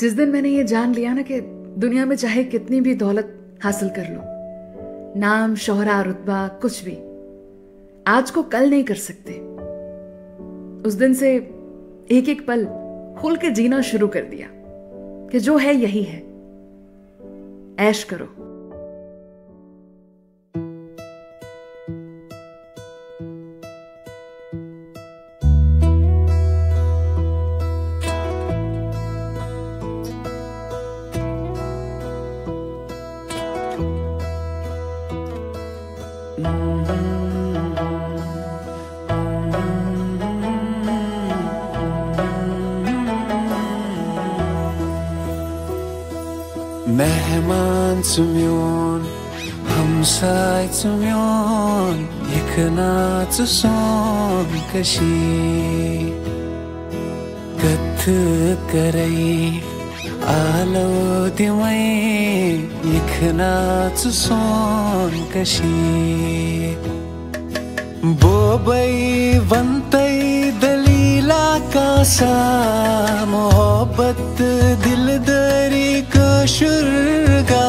जिस दिन मैंने ये जान लिया ना कि दुनिया में चाहे कितनी भी दौलत हासिल कर लो, नाम, शोहरा, रुतबा, कुछ भी, आज को कल नहीं कर सकते। उस दिन से एक एक पल खुल के जीना शुरू कर दिया कि जो है यही है। ऐश करो। Mehman cumyon Hamsay cumyon Yıkına son kaşi Kath karay Alo dimay Yıkına son kaşi Bobay vantay dalila kasa Muhabbet dilde शुरगा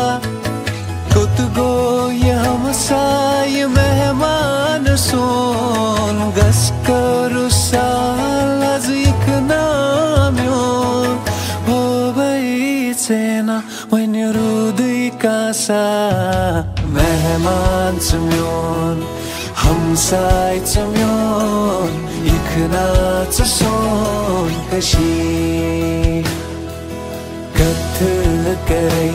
कुत गो ये हमसाय मेहमान सोन गस करू साल आज एक नाम्योन हो बैचेना वैन रुदै कासा मेहमान चम्योन हमसाय चम्योन इखना चसोन कशी कथ ಕಥಲಕೈ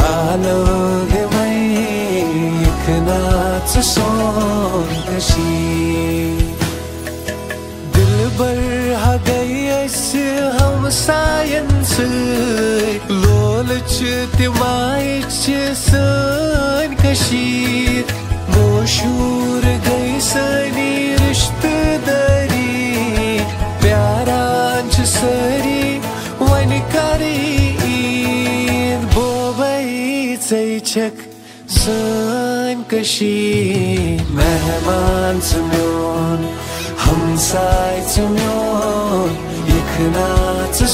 ಆಲೋಕಮೈ ನಾಚ ಸೋಂಕಶಿ ದಿಲ್ಬರ್ ಹಗೈ ಐಸ್ ಹಮ ಸಾಯನ್ಸ್ ಲೋಲಚ ತಿಮಾಯಚ ಸೋಂಕಶಿ ಮೋಶು सन कशी। मेहमान चम्योन हमसाय चम्योन इखना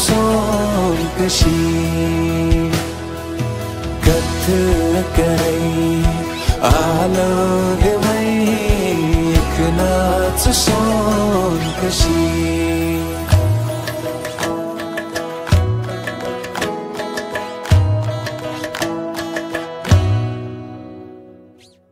सोन कशी। कथ करै आलो गेमै इखना